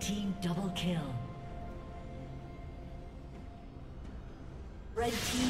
Team double kill. Red team